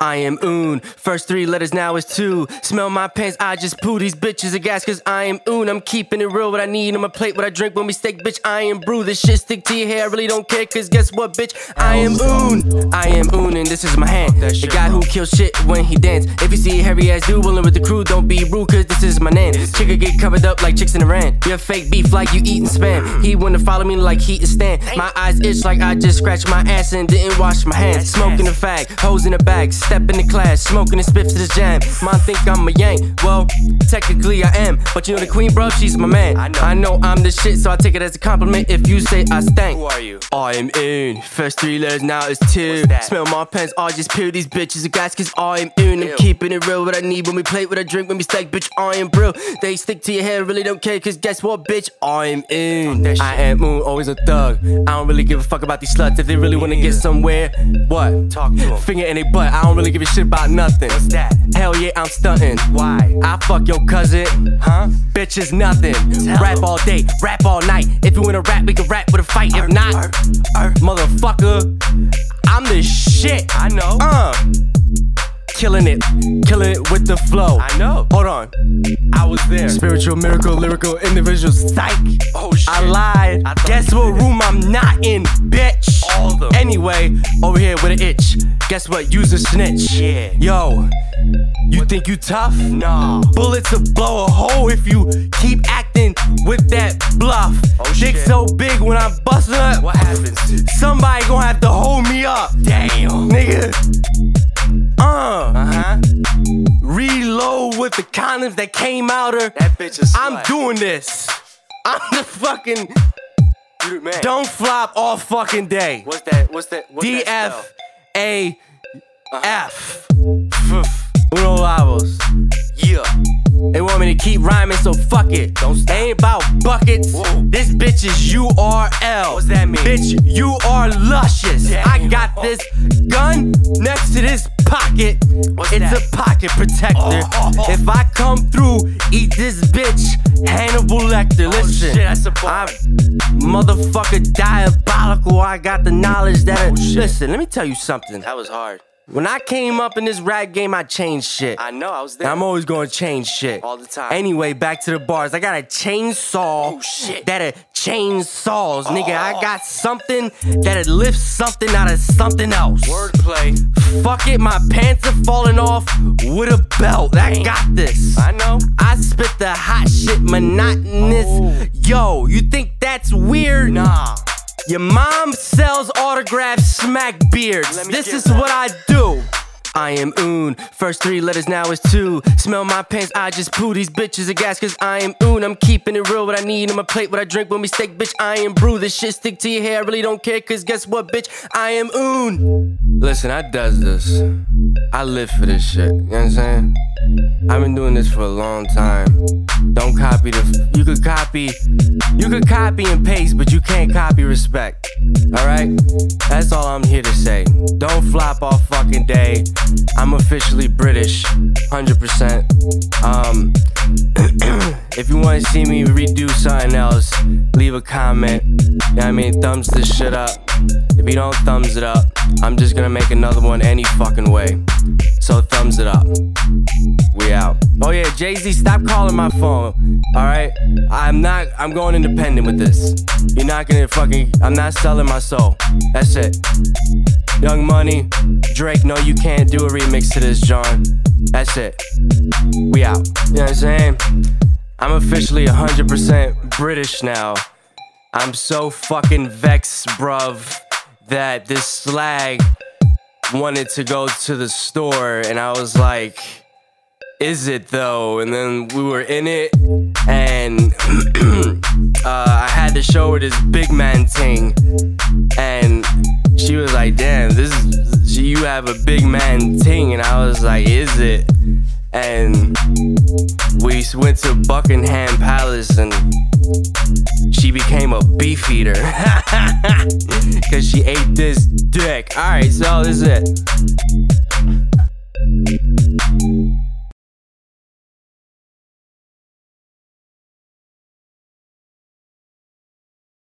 I am oon. First three letters now is two. Smell my pants, I just poo. These bitches a gas, cause I am oon. I'm keeping it real. What I need on my plate, what I drink when we steak, bitch. I am brew. This shit stick to your hair, I really don't care, cause guess what, bitch? I am oon. I am oon, and this is my hand. The guy who kills shit when he dance. If you see a hairy ass dude willing with the crew, don't be rude, cause this is my name. Chicka get covered up like chicks in Iran. You're fake beef like you eating spam. He wanna follow me like heat and stand. My eyes itch like I just scratched my ass and didn't wash my hands. Smoking a fag, hoes in the bag, step in the class, smoking a spiff to the jam. Mom think I'm a yank. Well, technically I am, but you know the queen, bro, she's my man. I know. I know I'm the shit, so I take it as a compliment if you say I stank. Who are you? I am in. First three letters now it's two. Smell my pants, I just peel these bitches a gas, cause I am in. I'm Ew. keeping it real, what I need when we play, what I drink when we steak, bitch. I am real. They stick to your hair, really don't care, cause guess what, bitch? I am in. I am moon, always a thug. I don't really give a fuck about these sluts. If they really wanna get somewhere, what? Talk to 'em. Finger in their butt, I don't really give a shit about nothing. What's that? Hell yeah, I'm stunting. Why? I fuck your cousin, Huh? bitch is nothing. Tell rap all day, rap all night. If you wanna rap, we can rap with a fight. If er, not, Arr, arr. motherfucker, I'm the shit. I know. Uh, killing it, killing it with the flow. I know. Hold on, I was there. spiritual, miracle, lyrical, individual, psych. Oh shit. I lied. I Guess what room I'm not in, bitch? All of them. Anyway, over here with an itch. Guess what? Use a snitch. Yeah. Yo, you think you tough? Nah. Bullets will blow a hole if you keep acting with that bluff. Oh, Dick shit. so big when I'm busting up. What happens? Somebody gonna have to hold me up. Damn. Nigga. Uh, Uh huh. reload with the condoms that came out her. That bitch is. I'm slut. doing this. I'm the fucking man. don't flop all fucking day. What's that? What's that? What's D that A. F. F. Uno Lavoz. Yeah. They want me to keep rhyming, so fuck it. Don't stop. Ain't about buckets. Whoa. This bitch is URL. What's that mean? Bitch, you are luscious. Damn. I got this gun next to this pocket. What's it's that? a pocket protector. Oh, oh, oh. If I come through, eat this bitch. Hannibal Lecter. Oh, listen, Oh, shit, that's a bar. I'm motherfucker diabolical. I got the knowledge that. Oh, shit. listen, let me tell you something. That was hard. When I came up in this rap game, I changed shit. I know. I was there. I'm always gonna change shit. All the time. Anyway, back to the bars. I got a chainsaw Oh, shit. that a chainsaws, nigga. I Oh. got something that'll lift something out of something else. Wordplay. Fuck it, my pants are falling off with a belt. I got this. I know. I spit the hot shit monotonous. Oh. Yo, you think that's weird? Nah. Your mom sells autographed smack beards. This is that. what I do. I am oon. First three letters now is two. Smell my pants, I just poo. These bitches are gas, cause I am oon. I'm keeping it real. What I need on my plate, what I drink when we steak, bitch. I am brew. This shit stick to your hair. I really don't care, cause guess what, bitch? I am oon. Listen, I does this. I live for this shit. You know what I'm saying? I've been doing this for a long time. Don't copy the. You could copy. You could copy and paste, but you can't copy respect. Alright? That's all I'm here to say. Don't flop all fucking day. I'm officially British. 100%. Um. if you wanna see me redo something else, leave a comment. You know I mean? Thumbs this shit up. If you don't thumbs it up, I'm just gonna make another one any fucking way. So thumbs it up. We out. Oh yeah, Jay Z, stop calling my phone. All right, I'm not. I'm going independent with this. You're not gonna fucking. I'm not selling my soul. That's it. Young Money, Drake. No, you can't do a remix to this, John. That's it. We out. You know what I'm saying? I'm officially 100% British now. I'm so fucking vexed, bruv, that this slag wanted to go to the store, and I was like, is it though? And then we were in it, and uh, I had to show her this big man thing, and she was like, damn, this is, you have a big man ting, and I was like, is it? And we went to Buckingham Palace, and she became a beef eater because she ate this dick. All right, so this is it.